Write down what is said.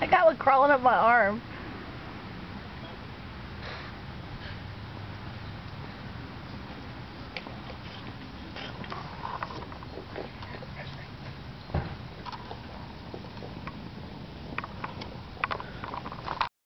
I got one crawling up my arm.